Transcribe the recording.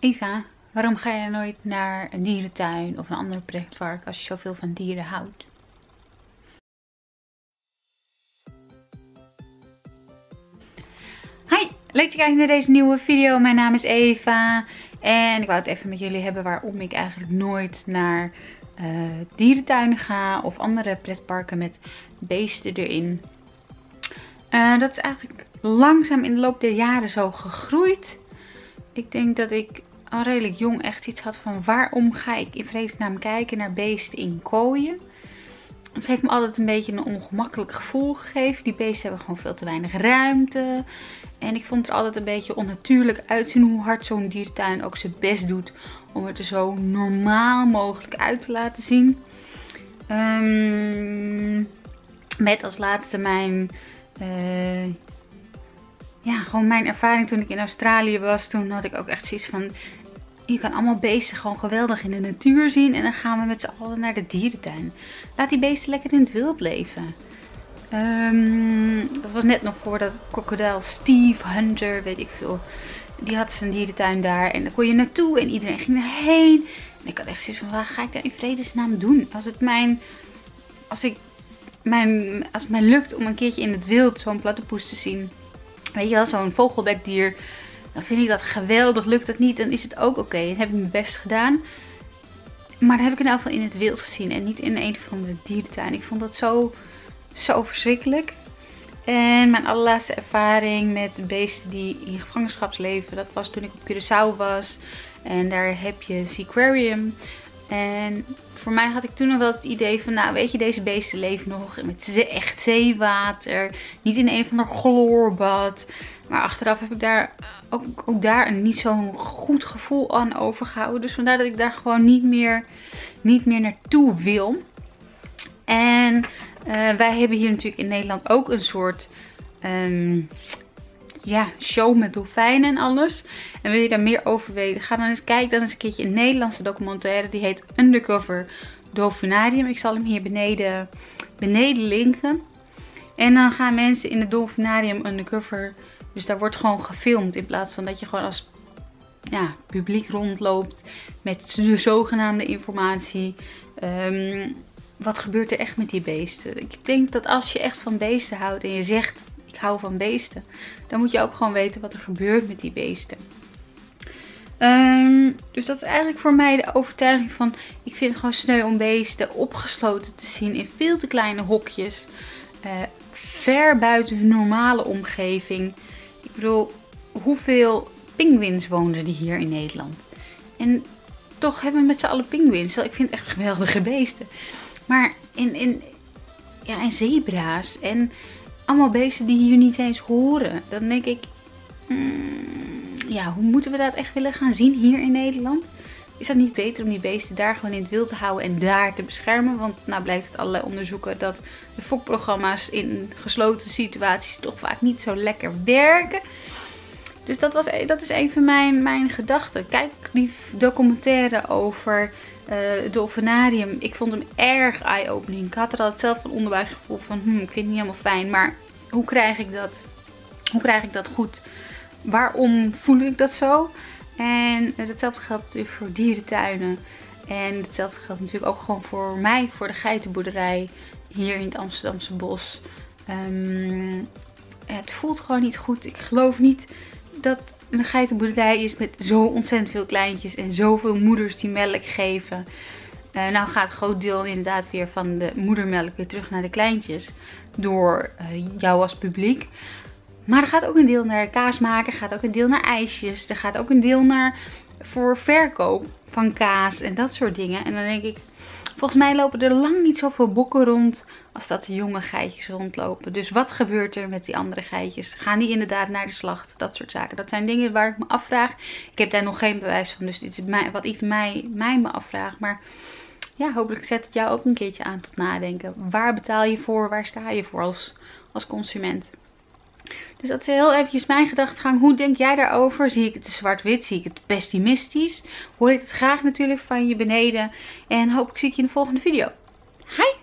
Eva, waarom ga je nooit naar een dierentuin of een andere pretpark als je zoveel van dieren houdt? Hi, leuk je kijkt naar deze nieuwe video. Mijn naam is Eva en ik wou het even met jullie hebben waarom ik eigenlijk nooit naar uh, dierentuinen ga of andere pretparken met beesten erin. Uh, dat is eigenlijk langzaam in de loop der jaren zo gegroeid. Ik denk dat ik al redelijk jong echt iets had van waarom ga ik in vredesnaam kijken naar beesten in kooien. Het heeft me altijd een beetje een ongemakkelijk gevoel gegeven. Die beesten hebben gewoon veel te weinig ruimte. En ik vond het altijd een beetje onnatuurlijk uitzien hoe hard zo'n dierentuin ook zijn best doet om het er zo normaal mogelijk uit te laten zien. Um, met als laatste mijn, uh, ja, gewoon mijn ervaring toen ik in Australië was. Toen had ik ook echt zoiets van, je kan allemaal beesten gewoon geweldig in de natuur zien. En dan gaan we met z'n allen naar de dierentuin. Laat die beesten lekker in het wild leven. Um, dat was net nog voordat krokodil Steve Hunter, weet ik veel. Die had zijn dierentuin daar. En dan kon je naartoe en iedereen ging erheen. En ik had echt zoiets van, waar ga ik daar in vredesnaam doen? Als het mijn... Als ik... Mijn, als het mij lukt om een keertje in het wild zo'n plattepoes te zien. Weet je wel, zo'n vogelbekdier vind ik dat geweldig. Lukt dat niet, dan is het ook oké. Dan heb ik mijn best gedaan. Maar dan heb ik in ieder geval in het wild gezien. En niet in een of andere dierentuin. Ik vond dat zo, zo verschrikkelijk. En mijn allerlaatste ervaring met beesten die in gevangenschap leven. Dat was toen ik op Curaçao was. En daar heb je Seaquarium. En voor mij had ik toen nog wel het idee van, nou weet je, deze beesten leven nog met echt zeewater. Niet in een van de chloorbad. Maar achteraf heb ik daar ook, ook daar een niet zo'n goed gevoel aan overgehouden. Dus vandaar dat ik daar gewoon niet meer, niet meer naartoe wil. En uh, wij hebben hier natuurlijk in Nederland ook een soort um, ja, show met dolfijnen en alles. En wil je daar meer over weten, ga dan eens kijken. Dan eens een keertje een Nederlandse documentaire. Die heet Undercover Dolfinarium. Ik zal hem hier beneden, beneden linken. En dan gaan mensen in het dolfinarium undercover dus daar wordt gewoon gefilmd in plaats van dat je gewoon als ja, publiek rondloopt met de zogenaamde informatie. Um, wat gebeurt er echt met die beesten? Ik denk dat als je echt van beesten houdt en je zegt hou van beesten, dan moet je ook gewoon weten wat er gebeurt met die beesten. Um, dus dat is eigenlijk voor mij de overtuiging van ik vind het gewoon sneu om beesten opgesloten te zien in veel te kleine hokjes. Uh, ver buiten hun normale omgeving. Ik bedoel, hoeveel pinguïns woonden er hier in Nederland? En toch hebben we met z'n allen pinguïns. Ik vind het echt geweldige beesten. Maar in, in, ja, en zebra's en allemaal beesten die hier niet eens horen. Dan denk ik, mm, ja, hoe moeten we dat echt willen gaan zien hier in Nederland? Is dat niet beter om die beesten daar gewoon in het wild te houden en daar te beschermen? Want nou blijkt uit allerlei onderzoeken dat de fokprogramma's in gesloten situaties toch vaak niet zo lekker werken. Dus dat, was, e-, dat is even mijn, mijn gedachte. Kijk die documentaire over uh, het dolfinarium. Ik vond hem erg eye-opening. Ik had er al zelf een onderbuikgevoel van, hmm, ik vind het niet helemaal fijn. Maar hoe krijg ik dat, hoe krijg ik dat goed? Waarom voel ik dat zo? En hetzelfde geldt natuurlijk voor dierentuinen. En hetzelfde geldt natuurlijk ook gewoon voor mij, voor de geitenboerderij hier in het Amsterdamse bos. Um, het voelt gewoon niet goed. Ik geloof niet dat een geitenboerderij is met zo ontzettend veel kleintjes en zoveel moeders die melk geven. Uh, nou gaat een groot deel inderdaad weer van de moedermelk weer terug naar de kleintjes. Door uh, jou als publiek. Maar er gaat ook een deel naar kaas maken, gaat ook een deel naar ijsjes. Er gaat ook een deel naar voor verkoop van kaas en dat soort dingen. En dan denk ik, volgens mij lopen er lang niet zoveel bokken rond als dat de jonge geitjes rondlopen. Dus wat gebeurt er met die andere geitjes? Gaan die inderdaad naar de slacht? Dat soort zaken. Dat zijn dingen waar ik me afvraag. Ik heb daar nog geen bewijs van, dus dit is wat ik mij, mij me afvraag. Maar ja, hopelijk zet het jou ook een keertje aan tot nadenken. Waar betaal je voor? Waar sta je voor als, als consument? Dus dat is heel eventjes mijn gedachtegang. Hoe denk jij daarover? Zie ik het zwart-wit? Zie ik het pessimistisch? Hoor ik het graag natuurlijk van je beneden. En hopelijk zie ik je in de volgende video. Hi!